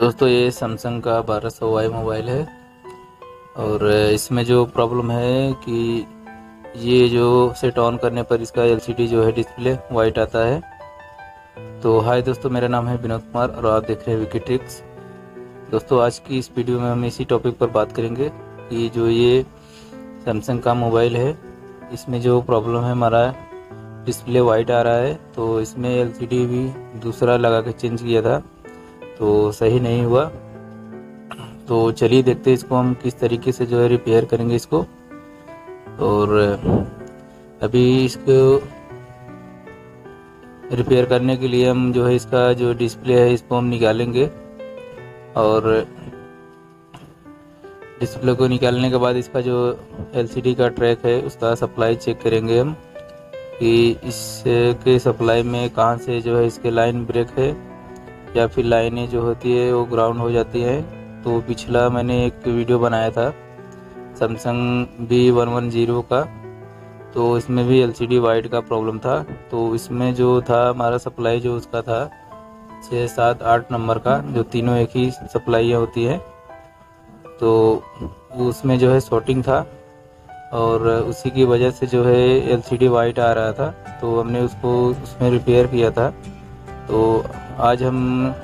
दोस्तों, ये सैमसंग का बारह सौ वाई मोबाइल है। और इसमें जो प्रॉब्लम है कि ये जो सेट ऑन करने पर इसका एलसीडी जो है डिस्प्ले वाइट आता है। तो हाय दोस्तों, मेरा नाम है विनोद कुमार और आप देख रहे हैं विकी ट्रिक्स दोस्तों, आज की इस वीडियो में हम इसी टॉपिक पर बात करेंगे कि जो ये सैमसंग का मोबाइल है, इसमें जो प्रॉब्लम है, हमारा डिस्प्ले वाइट आ रहा है। तो इसमें एलसीडी भी दूसरा लगा के चेंज किया था। तो सही नहीं हुआ। तो चलिए देखते हैं इसको हम किस तरीके से जो है रिपेयर करेंगे इसको। और अभी इसको रिपेयर करने के लिए हम जो है इसका जो डिस्प्ले है, इसको हम निकालेंगे। और डिस्प्ले को निकालने के बाद इसका जो एलसीडी का ट्रैक है, उसका सप्लाई चेक करेंगे हम कि इसके सप्लाई में कहाँ से जो है इसके लाइन ब्रेक है। या फिर लाइनें जो होती है वो ग्राउंड हो जाती है। तो पिछला मैंने एक वीडियो बनाया था Samsung B one one zero का। तो इसमें भी एलसीडी वाइट का प्रॉब्लम था। तो इसमें जो था, हमारा सप्लाई जो उसका था, छः सात आठ नंबर का, जो तीनों एक ही सप्लाई होती है। तो उसमें जो है शॉर्टिंग था और उसी की वजह से जो है एलसीडी वाइट आ रहा था। तो हमने उसको, उसमें रिपेयर किया था। तो आज हम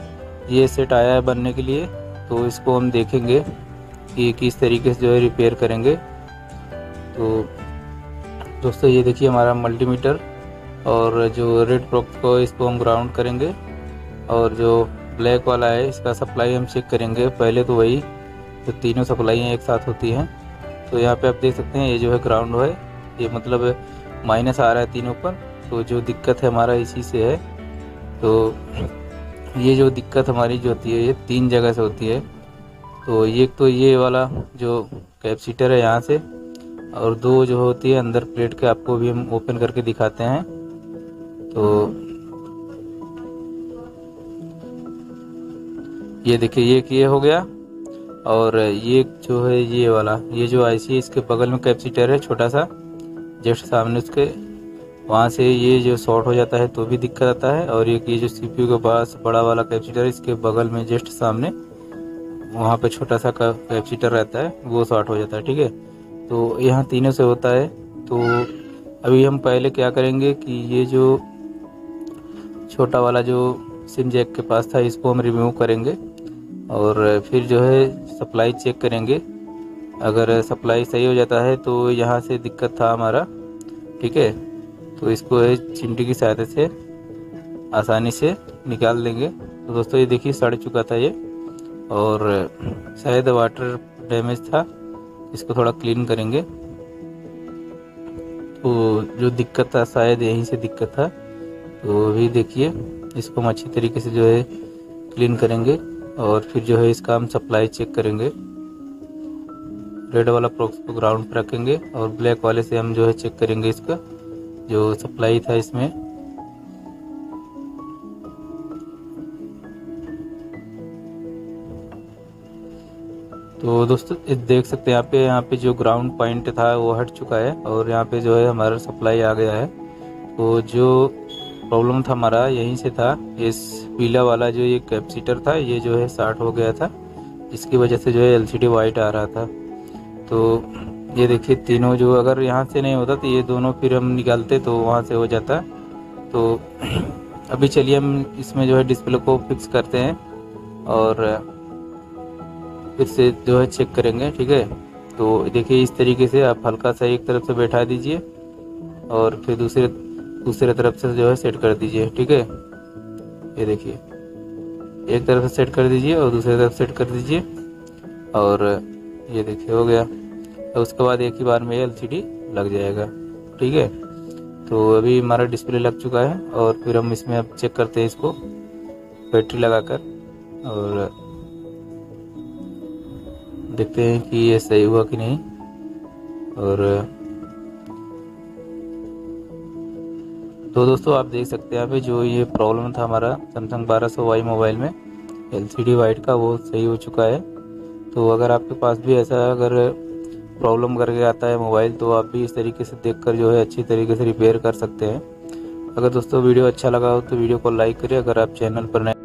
ये सेट आया है बनने के लिए तो इसको हम देखेंगे कि किस तरीके से जो है रिपेयर करेंगे। तो दोस्तों, ये देखिए हमारा मल्टीमीटर और जो रेड प्रोक्स को इसको हम ग्राउंड करेंगे और जो ब्लैक वाला है, इसका सप्लाई हम चेक करेंगे। पहले तो वही जो तो तीनों सप्लाइयाँ एक साथ होती हैं। तो यहाँ पे आप देख सकते हैं, ये जो है ग्राउंड है, ये मतलब माइनस आ रहा है तीनों पर। तो जो दिक्कत है हमारा इसी से है। तो ये जो दिक्कत हमारी जो होती है, ये तीन जगह से होती है। तो एक तो ये वाला जो कैपेसिटर है यहाँ से, और दो जो होती है अंदर प्लेट के, आपको भी हम ओपन करके दिखाते हैं। तो ये देखिए, ये ये हो गया, और ये जो है ये वाला, ये जो आईसी है, इसके बगल में कैपेसिटर है, छोटा सा, जस्ट सामने उसके वहाँ से ये जो शॉर्ट हो जाता है तो भी दिक्कत आता है और एक ये जो सीपीयू के पास बड़ा वाला कैपेसिटर इसके बगल में जस्ट सामने वहाँ पे छोटा सा कैपेसिटर रहता है, वो शॉर्ट हो जाता है, ठीक है? तो यहाँ तीनों से होता है तो अभी हम पहले क्या करेंगे कि ये जो छोटा वाला जो सिम जैक के पास था, इसको हम रिमूव करेंगे और फिर जो है सप्लाई चेक करेंगे। अगर सप्लाई सही हो जाता है तो यहाँ से दिक्कत था हमारा, ठीक है? तो इसको चिमटी की सहायता से आसानी से निकाल देंगे। तो दोस्तों, ये देखिए, सड़ चुका था ये। और शायद वाटर डैमेज था। इसको थोड़ा क्लीन करेंगे। तो जो दिक्कत था, शायद यहीं से दिक्कत था। तो अभी देखिए, इसको हम अच्छी तरीके से जो है क्लीन करेंगे। और फिर जो है इसका हम सप्लाई चेक करेंगे। रेड वाला प्रोक्स को ग्राउंड पर रखेंगे और ब्लैक वाले से हम जो है चेक करेंगे इसका। जो सप्लाई था इसमें। तो दोस्तों देख सकते हैं, यहाँ पे यहाँ पे जो ग्राउंड पॉइंट था, वो हट चुका है और यहाँ पे जो है हमारा सप्लाई आ गया है। तो जो प्रॉब्लम था हमारा, यहीं से था। इस पीला वाला जो ये कैपेसिटर था, ये जो है साठ हो गया था इसकी वजह से जो है एलसीडी वाइट आ रहा था। तो ये देखिए, तीनों जो अगर यहाँ से नहीं होता तो ये दोनों फिर हम निकालते तो वहाँ से हो जाता। तो अभी चलिए हम इसमें जो है डिस्प्ले को फिक्स करते हैं और फिर से जो है चेक करेंगे, ठीक है? तो देखिए, इस तरीके से आप हल्का सा एक तरफ़ से बैठा दीजिए और फिर दूसरे दूसरे तरफ़ से जो है सेट कर दीजिए, ठीक है? ये देखिए, एक तरफ़ से सेट कर दीजिए और दूसरी तरफ़ सेट कर दीजिए और ये देखिए, हो गया। तो उसके बाद एक ही बार में एलसीडी लग जाएगा। ठीक है? तो अभी हमारा डिस्प्ले लग चुका है और फिर हम इसमें अब चेक करते हैं इसको। बैटरी लगाकर और देखते हैं कि ये सही हुआ कि नहीं। और तो दोस्तों, आप देख सकते हैं यहाँ पे जो ये प्रॉब्लम था हमारा सैमसंग 1200 वाई मोबाइल में एलसीडी वाइट का, वो सही हो चुका है। तो अगर आपके पास भी ऐसा अगर प्रॉब्लम करके आता है मोबाइल तो आप भी इस तरीके से देखकर जो है अच्छी तरीके से रिपेयर कर सकते हैं। अगर दोस्तों वीडियो अच्छा लगा हो तो वीडियो को लाइक करें अगर आप चैनल पर नए